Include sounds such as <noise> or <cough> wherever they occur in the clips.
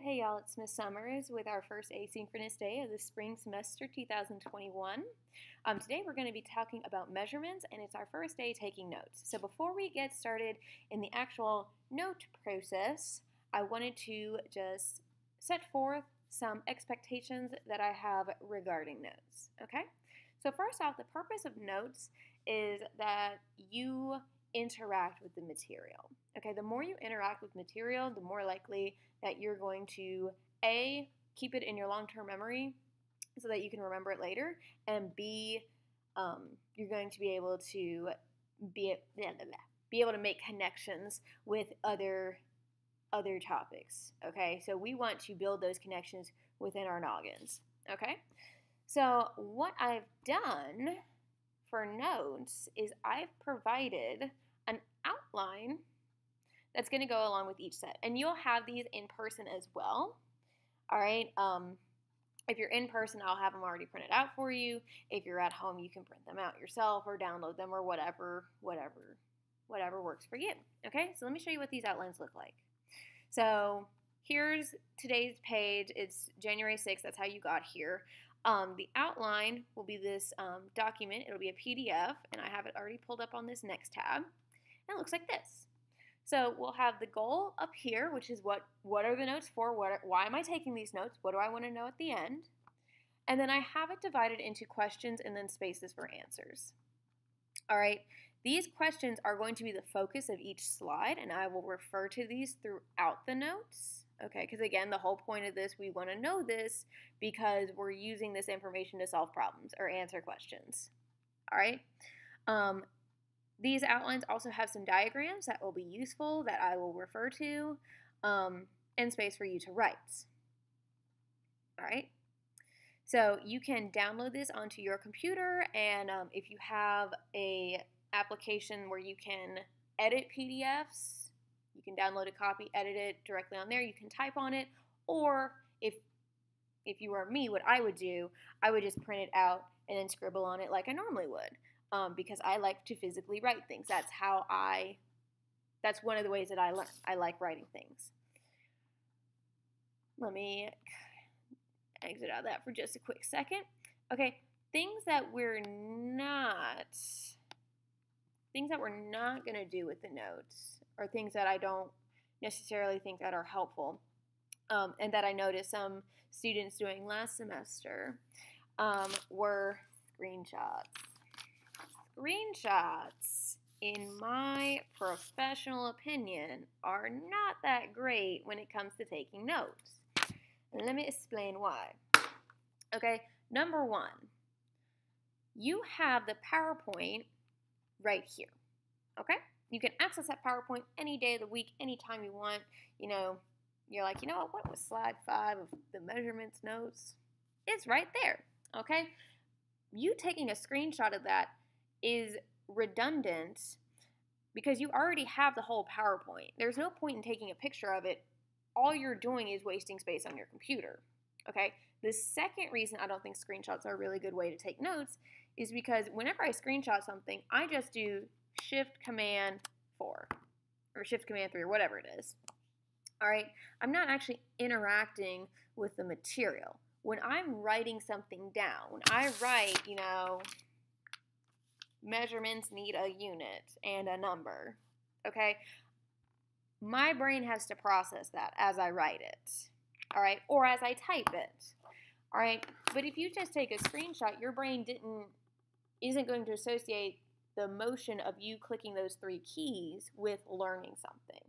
hey y'all, it's Miss Summers with our first asynchronous day of the spring semester 2021. Um, today we're going to be talking about measurements and it's our first day taking notes. So before we get started in the actual note process, I wanted to just set forth some expectations that I have regarding notes. Okay? So, first off, the purpose of notes is that you interact with the material. Okay, the more you interact with material, the more likely that you're going to A, keep it in your long term memory so that you can remember it later, and B, um, you're going to be able to be, be able to make connections with other other topics. Okay, so we want to build those connections within our noggins. Okay, so what I've done for notes is I've provided an outline that's going to go along with each set. And you'll have these in person as well. All right. Um, if you're in person, I'll have them already printed out for you. If you're at home, you can print them out yourself or download them or whatever, whatever, whatever works for you. Okay, so let me show you what these outlines look like. So here's today's page. It's January 6th. That's how you got here. Um, the outline will be this um, document. It'll be a PDF, and I have it already pulled up on this next tab. And it looks like this. So we'll have the goal up here, which is what what are the notes for? What why am I taking these notes? What do I want to know at the end? And then I have it divided into questions and then spaces for answers. All right, these questions are going to be the focus of each slide, and I will refer to these throughout the notes. Okay, because again, the whole point of this, we want to know this because we're using this information to solve problems or answer questions. All right. Um, these outlines also have some diagrams that will be useful that I will refer to um, and space for you to write. All right. So you can download this onto your computer, and um, if you have a application where you can edit PDFs, you can download a copy, edit it directly on there. You can type on it, or if if you were me, what I would do, I would just print it out and then scribble on it like I normally would um, because I like to physically write things. That's how I, that's one of the ways that I learn. I like writing things. Let me exit out of that for just a quick second. Okay, things that we're not, things that we're not going to do with the notes are things that I don't necessarily think that are helpful um, and that I noticed some students doing last semester um, were screenshots screenshots, in my professional opinion, are not that great when it comes to taking notes. let me explain why. Okay, number one, you have the PowerPoint right here. Okay? You can access that PowerPoint any day of the week, anytime you want. You know, you're like, you know what, what was slide five of the measurements notes? It's right there. Okay? You taking a screenshot of that is redundant because you already have the whole PowerPoint. There's no point in taking a picture of it. All you're doing is wasting space on your computer. Okay? The second reason I don't think screenshots are a really good way to take notes is because whenever I screenshot something, I just do Shift Command 4 or Shift Command 3 or whatever it is. All right? I'm not actually interacting with the material. When I'm writing something down, when I write, you know, measurements need a unit and a number. Okay? My brain has to process that as I write it. All right? Or as I type it. All right? But if you just take a screenshot, your brain didn't isn't going to associate the motion of you clicking those three keys with learning something.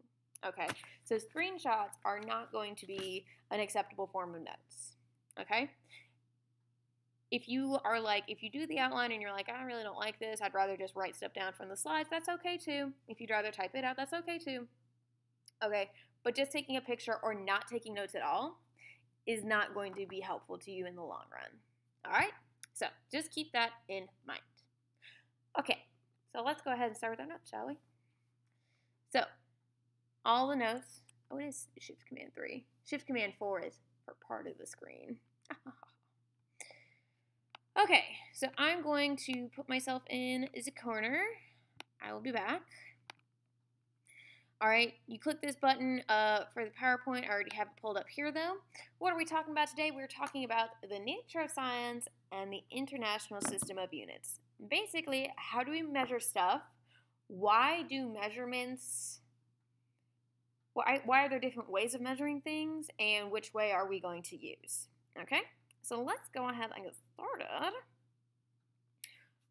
Okay? So screenshots are not going to be an acceptable form of notes. Okay? If you are like, if you do the outline and you're like, I really don't like this, I'd rather just write stuff down from the slides, that's okay too. If you'd rather type it out, that's okay too. Okay, but just taking a picture or not taking notes at all is not going to be helpful to you in the long run. All right, so just keep that in mind. Okay, so let's go ahead and start with our notes, shall we? So, all the notes, oh, it is Shift Command 3. Shift Command 4 is for part of the screen. <laughs> Okay, so I'm going to put myself in the corner. I will be back. All right, you click this button uh, for the PowerPoint. I already have it pulled up here though. What are we talking about today? We're talking about the nature of science and the international system of units. Basically, how do we measure stuff? Why do measurements, why, why are there different ways of measuring things? And which way are we going to use? Okay, so let's go ahead and started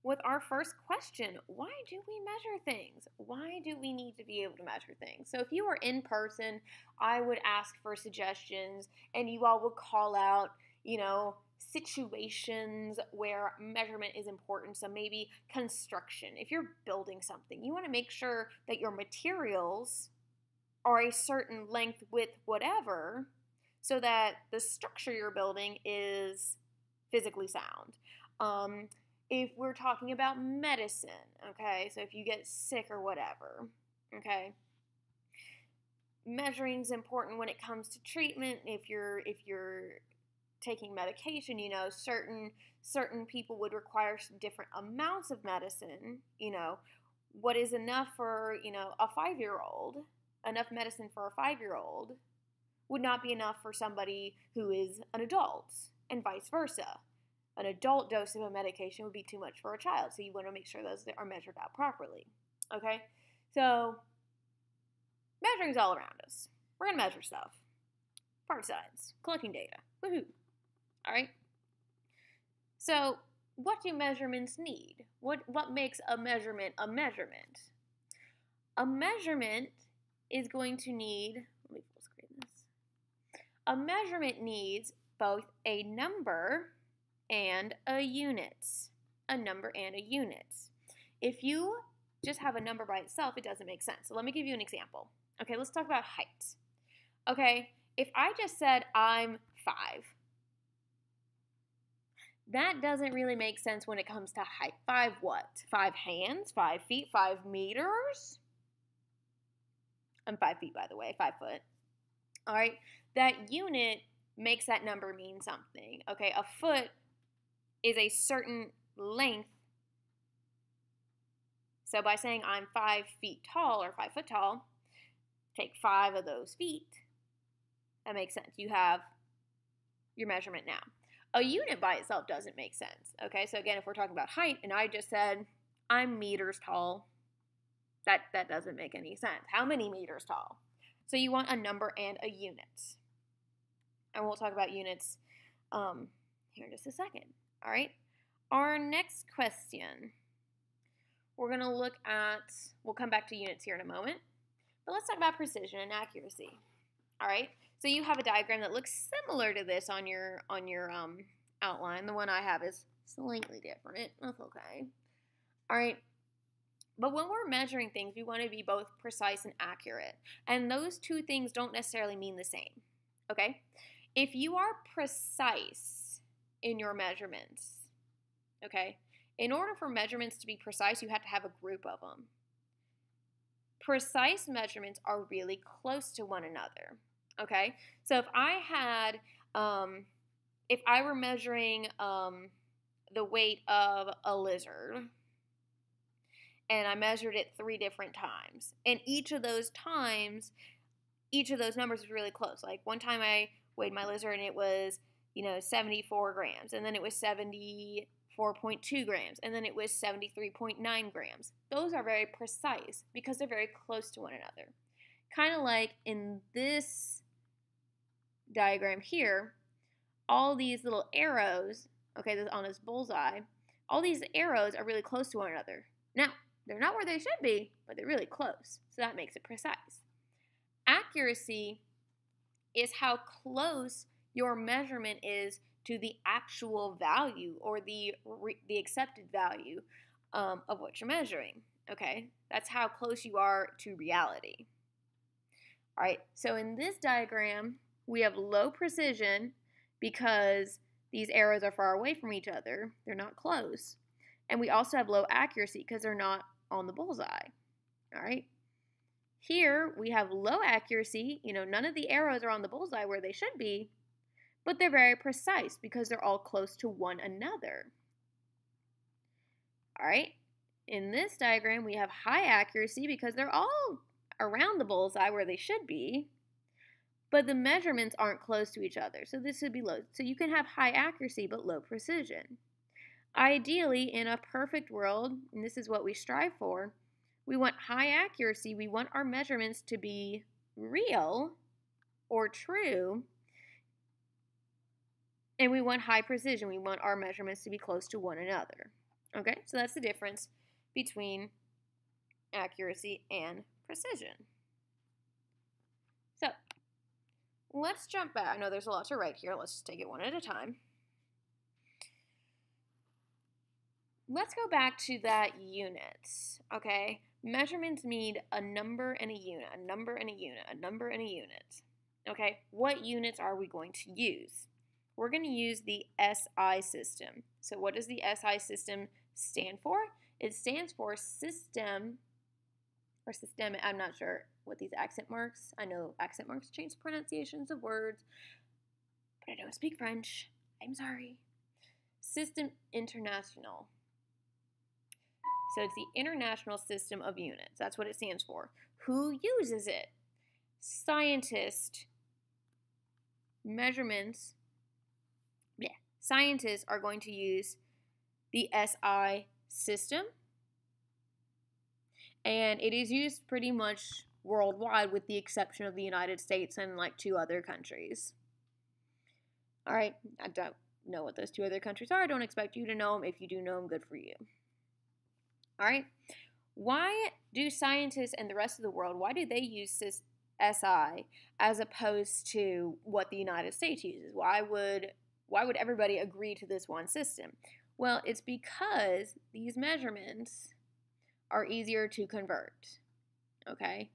with our first question why do we measure things? Why do we need to be able to measure things? So, if you were in person, I would ask for suggestions and you all would call out, you know, situations where measurement is important. So, maybe construction. If you're building something, you want to make sure that your materials are a certain length, width, whatever, so that the structure you're building is physically sound. Um, if we're talking about medicine, okay, so if you get sick or whatever, okay, measuring is important when it comes to treatment. If you're if you're taking medication, you know, certain certain people would require different amounts of medicine. You know, what is enough for you know a five year old, enough medicine for a five year old, would not be enough for somebody who is an adult, and vice versa an adult dose of a medication would be too much for a child. So you want to make sure those are measured out properly. Okay? So measuring is all around us. We're going to measure stuff. Part science, collecting data. Woohoo. All right? So, what do measurements need? What what makes a measurement a measurement? A measurement is going to need let me full screen this. A measurement needs both a number and a unit. A number and a unit. If you just have a number by itself, it doesn't make sense. So let me give you an example. Okay, let's talk about height. Okay, if I just said I'm five, that doesn't really make sense when it comes to height. Five what? Five hands? Five feet? Five meters? I'm five feet, by the way, five foot. All right, that unit makes that number mean something. Okay, a foot is a certain length. So by saying I'm five feet tall or five foot tall, take five of those feet. That makes sense. You have your measurement now. A unit by itself doesn't make sense. Okay, so again, if we're talking about height, and I just said I'm meters tall, that that doesn't make any sense. How many meters tall? So you want a number and a unit. And we'll talk about units um, here in just a second. All right. Our next question, we're going to look at, we'll come back to units here in a moment, but let's talk about precision and accuracy. All right. So you have a diagram that looks similar to this on your on your um, outline. The one I have is slightly different. That's okay. All right. But when we're measuring things, we want to be both precise and accurate. And those two things don't necessarily mean the same. Okay? If you are precise, in your measurements. Okay? In order for measurements to be precise, you have to have a group of them. Precise measurements are really close to one another. Okay? So if I had, um, if I were measuring um, the weight of a lizard, and I measured it three different times, and each of those times, each of those numbers was really close. Like one time I weighed my lizard and it was you know, 74 grams, and then it was 74.2 grams, and then it was 73.9 grams. Those are very precise because they're very close to one another. Kind of like in this diagram here, all these little arrows, okay, this on this bullseye, all these arrows are really close to one another. Now, they're not where they should be, but they're really close, so that makes it precise. Accuracy is how close your measurement is to the actual value or the the accepted value um, of what you're measuring. Okay, that's how close you are to reality. All right, so in this diagram, we have low precision because these arrows are far away from each other. They're not close. And we also have low accuracy because they're not on the bullseye. All right. Here we have low accuracy. You know, none of the arrows are on the bullseye where they should be but they're very precise because they're all close to one another. All right, in this diagram, we have high accuracy because they're all around the bullseye where they should be, but the measurements aren't close to each other. So this would be low. So you can have high accuracy but low precision. Ideally, in a perfect world, and this is what we strive for, we want high accuracy. We want our measurements to be real or true. And we want high precision. We want our measurements to be close to one another. Okay, so that's the difference between accuracy and precision. So, let's jump back. I know there's a lot to write here. Let's just take it one at a time. Let's go back to that units, okay? Measurements need a number and a unit, a number and a unit, a number and a unit. Okay, what units are we going to use? We're going to use the SI system. So what does the SI system stand for? It stands for system or systemic. I'm not sure what these accent marks. I know accent marks change pronunciations of words, but I don't speak French. I'm sorry. System International. So it's the International System of Units. That's what it stands for. Who uses it? Scientists. Measurements. Yeah. Scientists are going to use the SI system. And it is used pretty much worldwide with the exception of the United States and like two other countries. All right, I don't know what those two other countries are. I don't expect you to know them. If you do know them, good for you. All right, why do scientists and the rest of the world, why do they use SI as opposed to what the United States uses? Why would why would everybody agree to this one system? Well, it's because these measurements are easier to convert. Okay?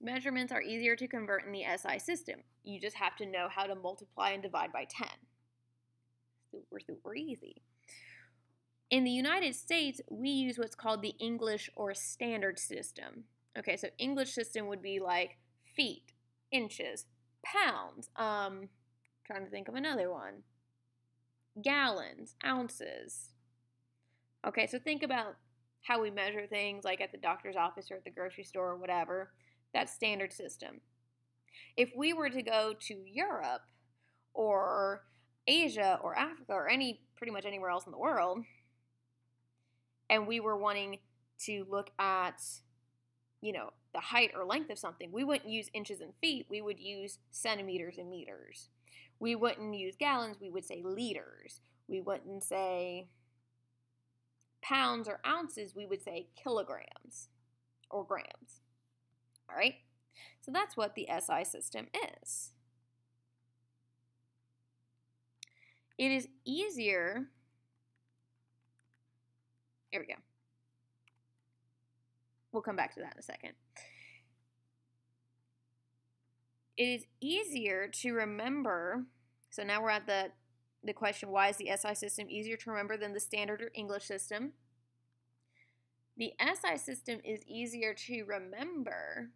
Measurements are easier to convert in the SI system. You just have to know how to multiply and divide by 10. Super, super easy. In the United States, we use what's called the English or standard system. Okay, so English system would be like feet, inches, pounds. Um, trying to think of another one. Gallons, ounces. Okay, so think about how we measure things like at the doctor's office or at the grocery store or whatever. That's standard system. If we were to go to Europe or Asia or Africa or any pretty much anywhere else in the world, and we were wanting to look at, you know, the height or length of something, we wouldn't use inches and feet, we would use centimeters and meters. We wouldn't use gallons, we would say liters. We wouldn't say pounds or ounces, we would say kilograms or grams. All right? So that's what the SI system is. It is easier. Here we go. We'll come back to that in a second. It is easier to remember. So now we're at the, the question why is the SI system easier to remember than the standard or English system? The SI system is easier to remember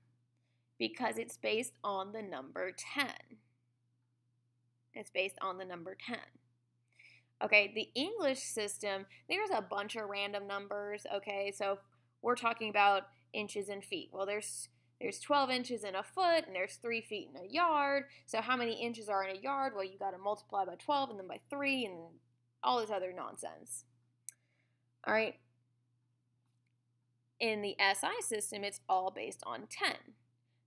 because it's based on the number 10. It's based on the number 10. Okay, the English system, there's a bunch of random numbers. Okay, so we're talking about inches and feet. Well, there's there's 12 inches in a foot and there's 3 feet in a yard. So how many inches are in a yard? Well, you got to multiply by 12 and then by 3 and all this other nonsense. All right. In the SI system, it's all based on 10.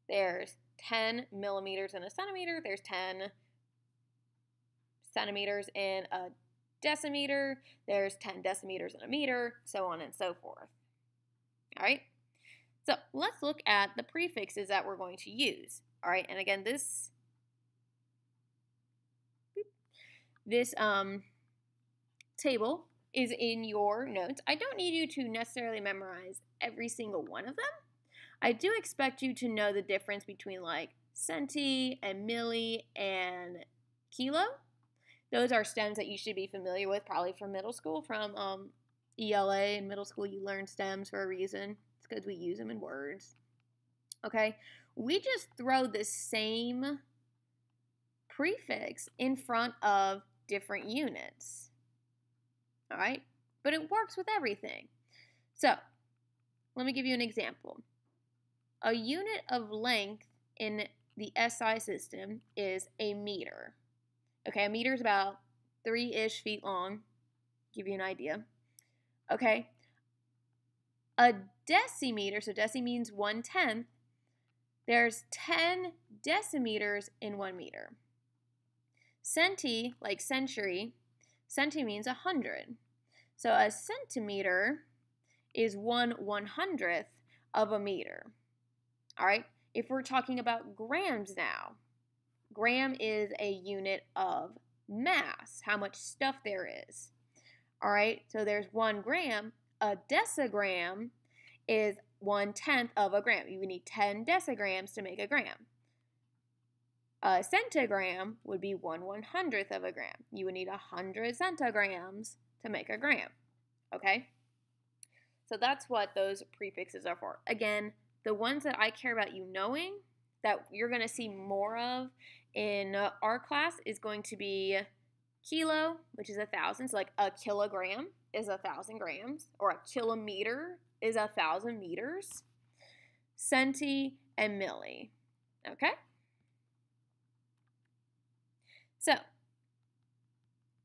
There's 10 millimeters in a centimeter. There's 10 centimeters in a decimeter. There's 10 decimeters in a meter, so on and so forth. All right. So let's look at the prefixes that we're going to use. All right, and again, this this um, table is in your notes. I don't need you to necessarily memorize every single one of them. I do expect you to know the difference between like centi and milli and kilo. Those are stems that you should be familiar with, probably from middle school, from um, ELA. In middle school, you learn stems for a reason. It's because we use them in words. Okay, we just throw the same prefix in front of different units. All right, but it works with everything. So, let me give you an example. A unit of length in the SI system is a meter. Okay, a meter is about three ish feet long. Give you an idea. Okay, a decimeter, so deci means one tenth, there's 10 decimeters in one meter. Centi, like century, centi means a hundred. So a centimeter is one one hundredth of a meter. All right, if we're talking about grams now, gram is a unit of mass, how much stuff there is. All right, so there's one gram. A decigram is one tenth of a gram. You would need 10 decigrams to make a gram. A centigram would be one one hundredth of a gram. You would need a hundred centigrams to make a gram. Okay? So that's what those prefixes are for. Again, the ones that I care about you knowing that you're going to see more of in uh, our class is going to be kilo, which is a thousand. So, like a kilogram is a thousand grams, or a kilometer is a thousand meters. Centi and milli. Okay? So,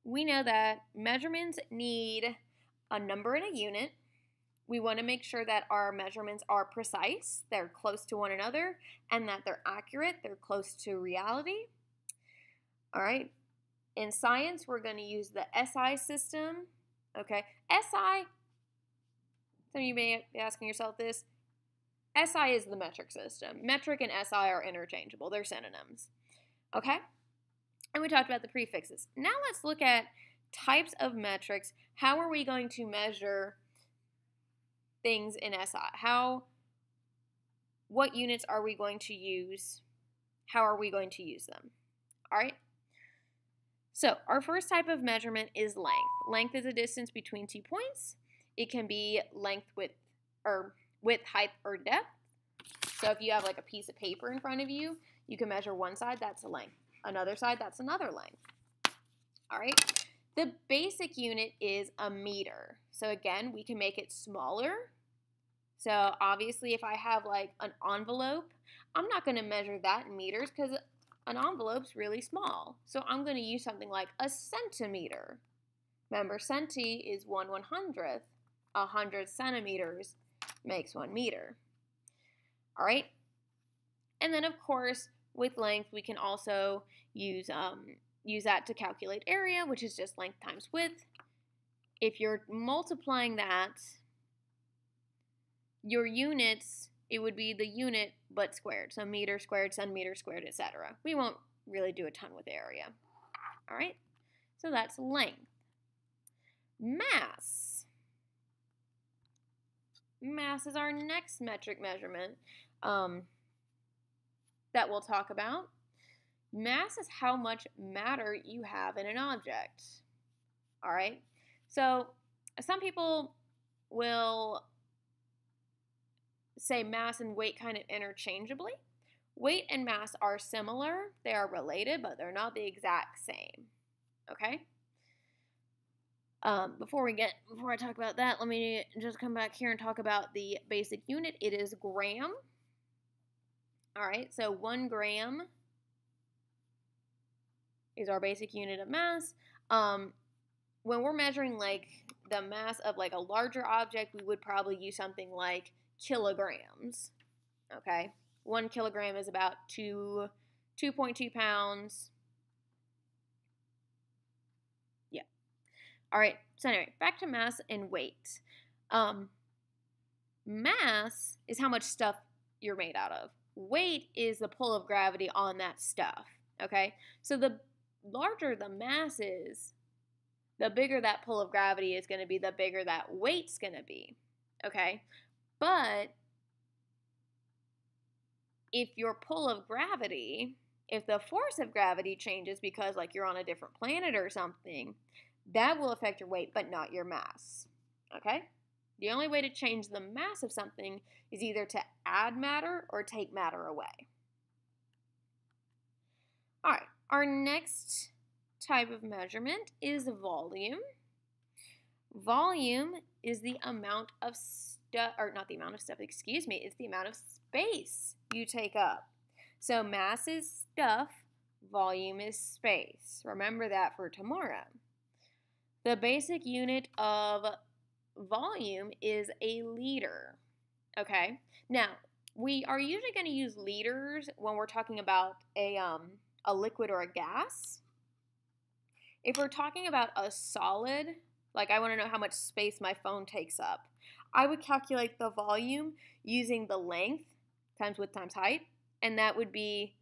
we know that measurements need a number and a unit. We want to make sure that our measurements are precise, they're close to one another, and that they're accurate, they're close to reality. All right. In science, we're going to use the SI system. Okay. SI, some of you may be asking yourself this. SI is the metric system. Metric and SI are interchangeable, they're synonyms. Okay? And we talked about the prefixes. Now let's look at types of metrics. How are we going to measure things in SI? How, what units are we going to use? How are we going to use them? All right. So our first type of measurement is length. Length is a distance between two points. It can be length, width, or width, height, or depth. So if you have like a piece of paper in front of you, you can measure one side, that's a length. Another side, that's another length. All right. The basic unit is a meter. So again, we can make it smaller. So obviously if I have like an envelope, I'm not going to measure that in meters because an envelope's really small. So I'm going to use something like a centimeter. Remember, centi is 1 100th. 100 centimeters makes 1 meter. All right? And then, of course, with length, we can also use um, use that to calculate area, which is just length times width. If you're multiplying that, your units, it would be the unit but squared. So meter squared, centimeter squared, etc. We won't really do a ton with area. All right? So that's length. Mass. Mass is our next metric measurement um, that we'll talk about. Mass is how much matter you have in an object. All right. So some people will say mass and weight kind of interchangeably. Weight and mass are similar, they are related, but they're not the exact same. Okay? Um, before we get before I talk about that, let me just come back here and talk about the basic unit. It is gram. All right, so one gram is our basic unit of mass. Um, when we're measuring like the mass of like a larger object, we would probably use something like kilograms. Okay, one kilogram is about two, 2.2 pounds. Yeah. All right. So anyway, back to mass and weight. Um, mass is how much stuff you're made out of. Weight is the pull of gravity on that stuff. Okay, so the larger the mass is, the bigger that pull of gravity is going to be, the bigger that weight's going to be. Okay? But if your pull of gravity, if the force of gravity changes because, like, you're on a different planet or something, that will affect your weight, but not your mass. Okay? The only way to change the mass of something is either to add matter or take matter away. All right, our next type of measurement is volume. Volume is the amount of or not the amount of stuff, excuse me, it's the amount of space you take up. So mass is stuff, volume is space. Remember that for tomorrow. The basic unit of volume is a liter. Okay, now we are usually going to use liters when we're talking about a, um, a liquid or a gas. If we're talking about a solid, like I want to know how much space my phone takes up, I would calculate the volume using the length times width times height, and that would be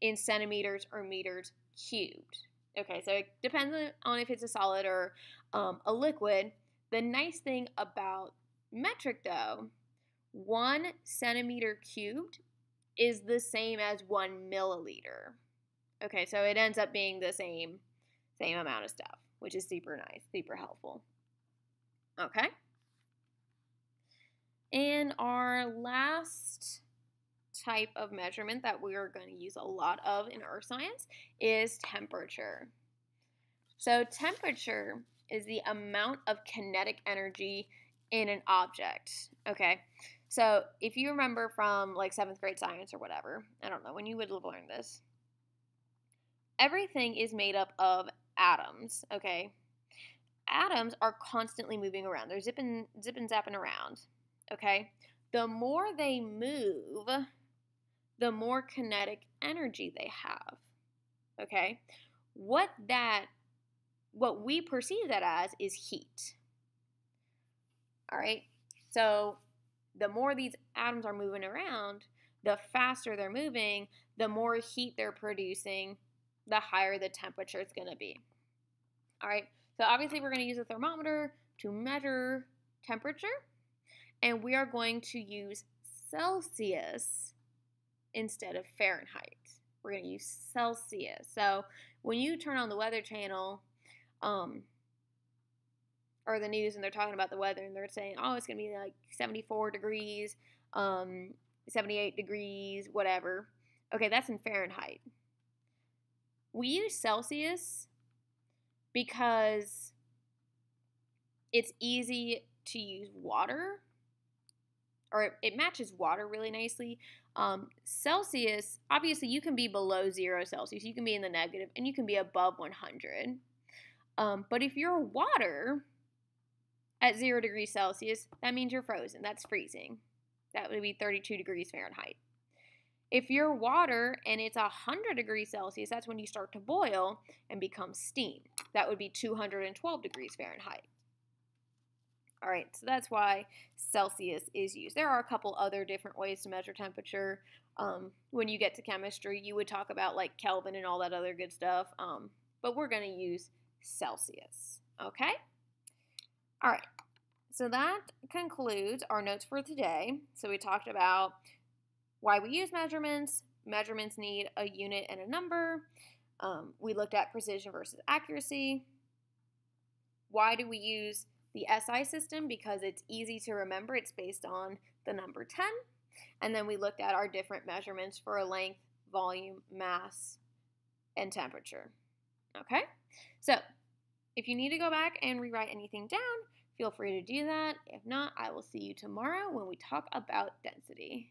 in centimeters or meters cubed. Okay, so it depends on if it's a solid or um, a liquid. The nice thing about metric, though, one centimeter cubed is the same as one milliliter. Okay, so it ends up being the same same amount of stuff, which is super nice, super helpful. Okay. And our last type of measurement that we are going to use a lot of in earth science is temperature. So temperature is the amount of kinetic energy in an object. Okay. So if you remember from like seventh grade science or whatever, I don't know when you would have learned this. Everything is made up of atoms, okay? Atoms are constantly moving around. They're zipping, zipping, zapping around, okay? The more they move, the more kinetic energy they have, okay? What that, what we perceive that as is heat, all right? So the more these atoms are moving around, the faster they're moving, the more heat they're producing, the higher the temperature is going to be. All right, so obviously we're going to use a thermometer to measure temperature, and we are going to use Celsius instead of Fahrenheit. We're going to use Celsius. So when you turn on the Weather Channel um, or the news and they're talking about the weather and they're saying, oh, it's going to be like 74 degrees, um, 78 degrees, whatever. Okay, that's in Fahrenheit. We use Celsius because it's easy to use water or it, it matches water really nicely. Um, Celsius, obviously, you can be below zero Celsius, you can be in the negative, and you can be above 100. Um, but if you're water at zero degrees Celsius, that means you're frozen. That's freezing. That would be 32 degrees Fahrenheit. If you're water and it's 100 degrees Celsius, that's when you start to boil and become steam. That would be 212 degrees Fahrenheit. All right, so that's why Celsius is used. There are a couple other different ways to measure temperature. Um, when you get to chemistry, you would talk about like Kelvin and all that other good stuff, um, but we're going to use Celsius, okay? All right, so that concludes our notes for today. So we talked about why we use measurements. Measurements need a unit and a number. Um, we looked at precision versus accuracy. Why do we use the SI system? Because it's easy to remember. It's based on the number 10. And then we looked at our different measurements for length, volume, mass, and temperature. Okay? So, if you need to go back and rewrite anything down, feel free to do that. If not, I will see you tomorrow when we talk about density.